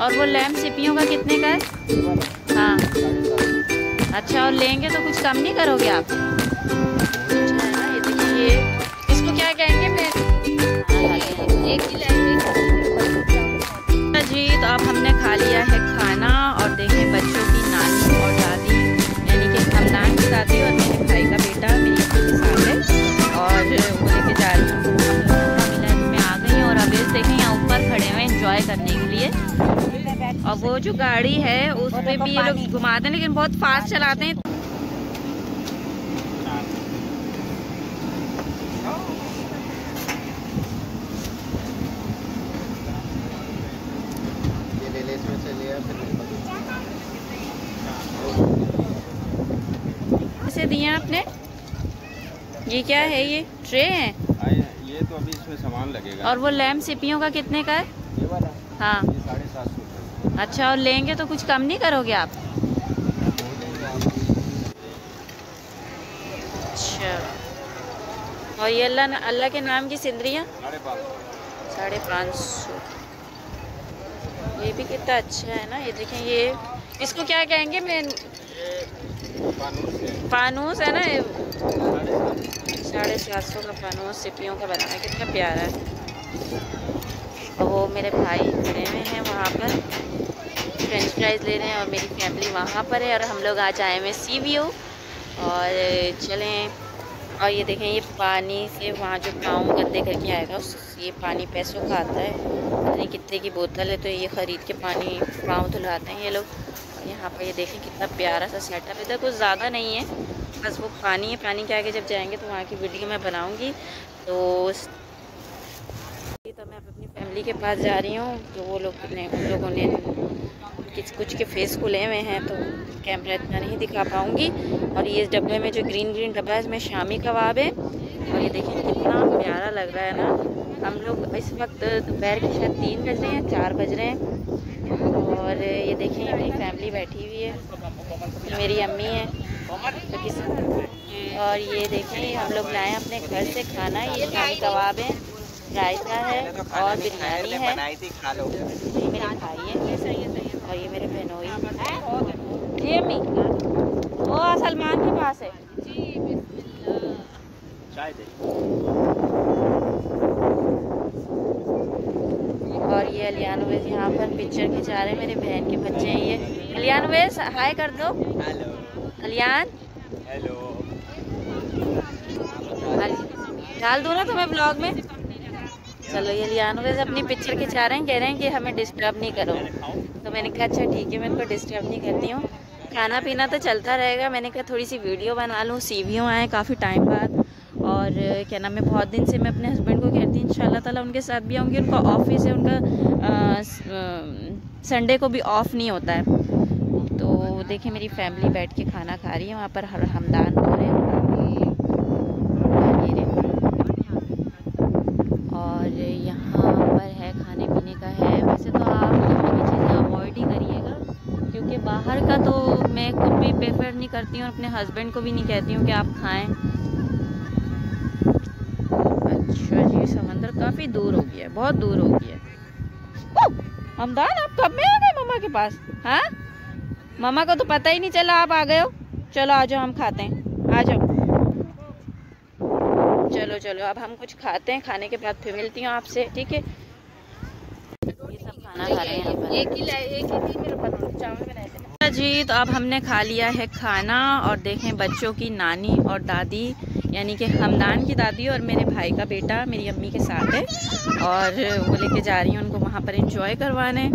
और वो लैम्प सीपियों का कितने का है? हाँ। अच्छा और लेंगे तो कुछ कम नहीं करोगे आप? अच्छा ये इसको क्या कहेंगे मैं एक ही जी तो अब हमने खा लिया है खाना और देखें बच्चों की नानी और दादी, यानी कि हमदान की दादी और मेरे भाई का बेटा, मेरी साथ है। और वो लेके जा रही हूँ। मिला में आ गई और अब देखें यहाँ ऊपर खड़े हुए इंजॉय करने के लिए। और वो जो गाड़ी है उस पर भी ये लोग घुमाते हैं लेकिन बहुत फास्ट चलाते हैं। ये ले ले इसमें से दिए आपने? ये क्या है ये ट्रे है? ये तो अभी इसमें सामान लगेगा। और वो लैम्प सीपियों का कितने का है? ये वाला। हाँ ये साढ़े सात सौ रुपये अच्छा और लेंगे तो कुछ कम नहीं करोगे आप? अच्छा। और ये अल्लाह अल्लाह के नाम की सिंदरियाँ? साढ़े पाँच सौ। ये भी कितना अच्छा है ना, ये देखें, ये इसको क्या कहेंगे, मैं फानूस है ना साढ़े सात सौ का फानूस, सिपियों का बनाना, कितना प्यारा है। और वो मेरे भाई खड़े हुए हैं वहाँ पर। फ्रेंच फ्राइज ले रहे हैं और मेरी फैमिली वहाँ पर है और हम लोग आज आए हुए सी व्यू और चलें। और ये देखें, ये पानी से वहाँ जो पाँव गंदे करके आएगा उस ये पानी पैसों का आता है। पता कितने की बोतल है तो ये ख़रीद के पानी पाँव धुलाते हैं ये लोग। यहाँ पर ये देखें कितना प्यारा सा सेटअप इधर कुछ ज़्यादा नहीं है, बस वो पानी है। पानी के आगे जब जाएँगे तो वहाँ की वीडियो मैं बनाऊँगी। तो तो मैं फैमिली के पास जा रही हूँ तो वो लोग ने उन लोगों ने किस कुछ के फेस खुले हुए हैं तो कैमरा इतना नहीं दिखा पाऊँगी। और ये इस डब्बे में जो ग्रीन ग्रीन डब्बा है, इसमें शामी कबाब है। और ये देखिए, कितना प्यारा लग रहा है ना। हम लोग इस वक्त दोपहर के शायद तीन बज रहे हैं, चार बज रहे हैं। और ये देखें मेरी फैमिली बैठी हुई है। मेरी अम्मी है। तो और ये देखें हम लोग लाए अपने घर से खाना। ये शामी कबाब है। रायता है और बिरयानी है। बनाई थी खा लो। ये मेरे भाई हैं। और ये मेरे बहनोई हैं ये वो सलमान के पास है। चाय दे। और ये अलियान वेज यहाँ पर पिक्चर खिंचा रहे हैं। मेरे बहन के बच्चे हैं ये। अलियान वेज हाय कर दो। हेलो अलियान। हेलो डाल दो ना तुम्हें ब्लॉग में? चलो ये अलियान वेज अपनी पिक्चर खिंचा रहे हैं, कह रहे हैं कि हमें डिस्टर्ब नहीं करो। तो मैंने कहा अच्छा ठीक है, मैं इनको डिस्टर्ब नहीं करती हूँ। खाना पीना तो चलता रहेगा। मैंने कहा, थोड़ी सी वीडियो बना लूँ सी सीवियों आए काफ़ी टाइम बाद। और क्या नाम है, बहुत दिन से मैं अपने हस्बैंड को कहती हूँ, इंशाल्लाह ताला उनके साथ भी आऊँगी, उनका ऑफ़िस है, उनका संडे को भी ऑफ़ नहीं होता है। तो देखिए, मेरी फैमिली बैठ के खाना खा रही है, वहाँ पर हर हमदान हैं ये रहे। और यहाँ पर है खाने पीने का है वैसे तो आप यहाँ की चीज़ें अवॉइड ही करिएगा क्योंकि बाहर का तो मैं खुद भी प्रेफर नहीं करती हूँ अपने हस्बैंड को भी नहीं कहती हूँ कि आप खाएँ। अच्छा जी समंदर काफ़ी दूर हो गया है बहुत दूर हो गया है। हमदान आप कब में आ गए मम्मा के पास? हाँ? मम्मा को तो पता ही नहीं चला आप आ गए हो? चलो आ जाओ हम खाते हैं। आ जाओ। चलो चलो अब हम कुछ खाते हैं खाने के बाद फिर मिलती हूँ आपसे ठीक है? ये सब खाना खा रहे हैं। एक ही एक ही थी मेरे चावल बनाए थे। जी तो अब हमने खा लिया है खाना और देखें बच्चों की नानी और दादी, यानी कि हमदान की दादी और मेरे भाई का बेटा, मेरी अम्मी के साथ है। और वो लेके जा रही हैं उनको वहाँ पर इंजॉय करवाने।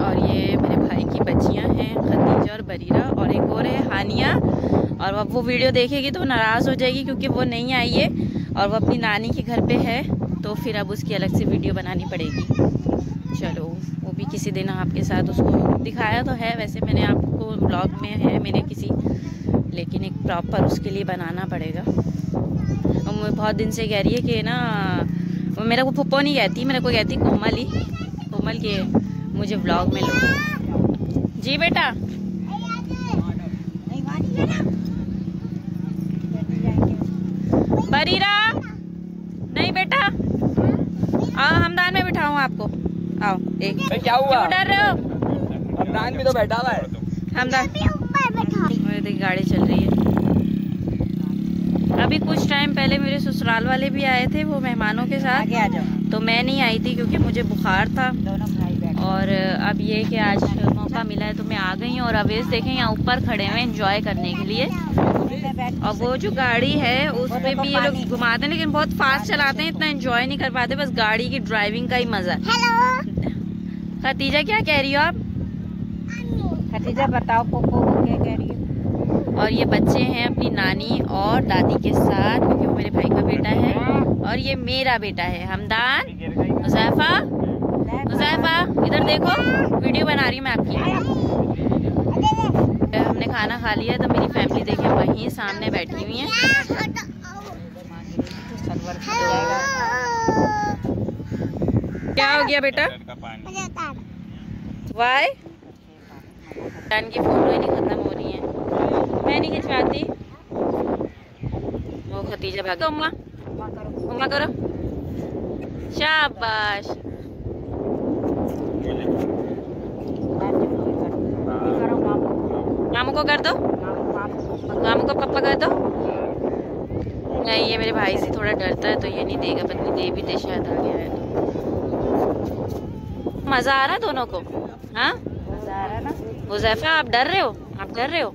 और ये मेरे भाई की बच्चियाँ हैं, खदीजा और बरीरा और एक और है हानिया। और अब वो वीडियो देखेगी तो नाराज़ हो जाएगी क्योंकि वो नहीं आई है और वो अपनी नानी के घर पर है तो फिर अब उसकी अलग से वीडियो बनानी पड़ेगी। चलो किसी दिन आपके साथ उसको दिखाया तो है वैसे मैंने आपको ब्लॉग में है मेरे किसी लेकिन एक प्रॉपर उसके लिए बनाना पड़ेगा। और मुझे बहुत दिन से कह रही है कि ना मेरा को फुप्पो नहीं कहती मेरे को कहती कोमल ही। कोमल के मुझे ब्लॉग में लो जी बेटा। बरीरा। नहीं बेटा। आ हमदान में बिठाऊँ आपको। आओ एक। क्या हुआ? क्यों डर रहे हो? हमदान भी तो बैठा हुआ है। हमदान मेरे गाड़ी चल रही है। अभी कुछ टाइम पहले मेरे ससुराल वाले भी आए थे वो मेहमानों के साथ। आगे आ जाओ। तो मैं नहीं आई थी क्योंकि मुझे बुखार था। दोनों भाई और अब ये कि आज मौका मिला है तो मैं आ गई हूँ और अवेश देखें यहाँ ऊपर खड़े हुए एंजॉय करने के लिए। और वो जो गाड़ी है उस पे भी ये लोग घुमाते हैं लेकिन बहुत फास्ट चलाते हैं इतना एंजॉय नहीं कर पाते बस गाड़ी की ड्राइविंग का ही मज़ा खतीजा क्या कह रही हो आप? खतीजा बताओ पोपो को क्या कह रही है? और ये बच्चे हैं अपनी नानी और दादी के साथ, क्योंकि वो मेरे भाई का बेटा है। और ये मेरा बेटा है। हमदान? मुजैफा? मुजैफा, इधर देखो, वीडियो बना रही हूँ मैं आपकी। हमने खाना खा लिया तो मेरी फैमिली देखे, वहीं सामने बैठी हुई है। क्या हो गया बेटा? वाई टन की फ़ोटो ही नहीं खत्म हो रही है। मैं नहीं खिंचवाती। वो खतीजा भाग उम्मा। उम्मा करो। शाबाश। मामू को कर दो। मामू को पापा कर दो। नहीं, ये मेरे भाई से थोड़ा डरता है तो ये नहीं देगा, पत्नी दे भी दे शायद आ गया है। तो मज़ा आ रहा है दोनों को? हाँ? मज़ा आ रहा ना हुजैफा आप डर रहे हो? आप डर रहे हो?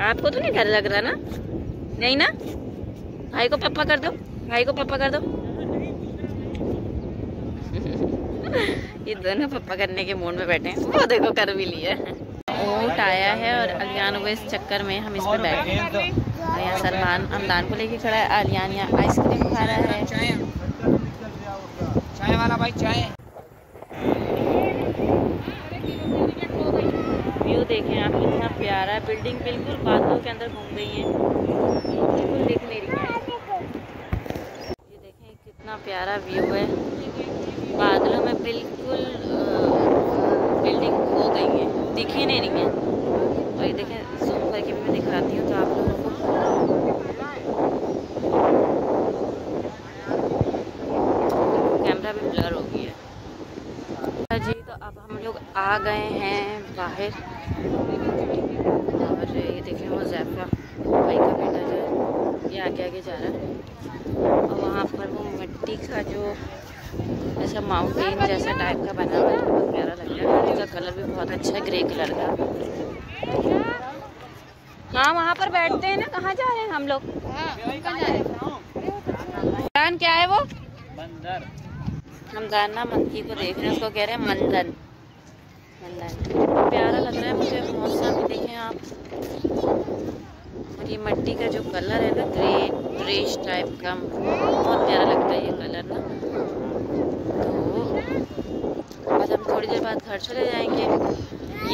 आपको तो नहीं डर लग रहा ना? नहीं ना? भाई को पापा कर दो। भाई को पापा कर दो। ये दोनों पापा करने के मूड में बैठे हैं। वो देखो, कर भी लिया ऊँट आया है और अलियान हुए इस चक्कर में हम इस पे बैठे हैं यहाँ सलमान अमदान को लेके खड़ा है। अलियान यहाँ आइसक्रीम खा रहा है। चाय वाला भाई, चाय। व्यू देखें आप कितना प्यारा है। बिल्डिंग बिल्कुल बादलों के अंदर घूम गई है। बिल्कुल दिख नहीं रही है। ये देखें, कितना प्यारा व्यू है बादलों में बिल्कुल बिल्डिंग हो गई है दिख ही नहीं रही है और ये देखें जूम करके भी मैं दिखाती हूँ तो आप लोगों को कैमरा भी ब्लर हो गया है जी तो अब हम लोग आ गए हैं बाहर। और ये देखें वो जैफा भाई का बेटा जो है ये आगे आगे जा रहा है। और वहाँ पर वो मिट्टी का जो ऐसा माउंटेन जैसा टाइप का बना हुआ है जो बहुत प्यारा लग रहा है। मिट्टी का कलर भी बहुत अच्छा है ग्रे कलर का। हाँ वहाँ पर बैठते हैं ना कहाँ जा रहे हैं हम लोग? जान क्या है वो? बंदर। हम गाना मंकी को देख रहे हैं, उसको कह रहे हैं मंदन। मंदन। प्यारा लग रहा है मुझे, मौसम भी देखें आप। और ये मट्टी का जो कलर है ना, ग्रे, ग्रेश टाइप का, बहुत प्यारा लगता है ये कलर ना। तो बस हम थोड़ी देर बाद घर चले जाएँगे।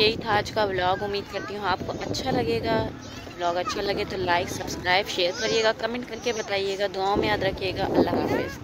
यही था आज का व्लॉग उम्मीद करती हूँ आपको अच्छा लगेगा। व्लॉग अच्छा लगे तो लाइक सब्सक्राइब शेयर करिएगा कमेंट करके बताइएगा। दुआओं में याद रखिएगा। अल्लाह हाफिज़।